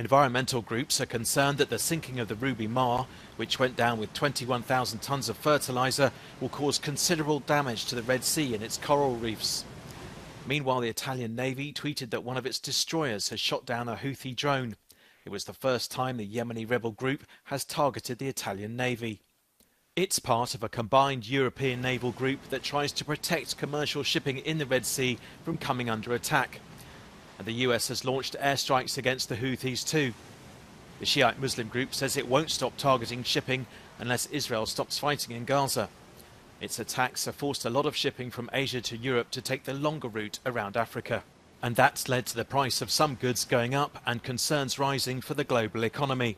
Environmental groups are concerned that the sinking of the Rubymar, which went down with 21,000 tonnes of fertiliser, will cause considerable damage to the Red Sea and its coral reefs. Meanwhile, the Italian Navy tweeted that one of its destroyers has shot down a Houthi drone. It was the first time the Yemeni rebel group has targeted the Italian Navy. It's part of a combined European naval group that tries to protect commercial shipping in the Red Sea from coming under attack. And the US has launched airstrikes against the Houthis too. The Shiite Muslim group says it won't stop targeting shipping unless Israel stops fighting in Gaza. Its attacks have forced a lot of shipping from Asia to Europe to take the longer route around Africa. And that's led to the price of some goods going up and concerns rising for the global economy.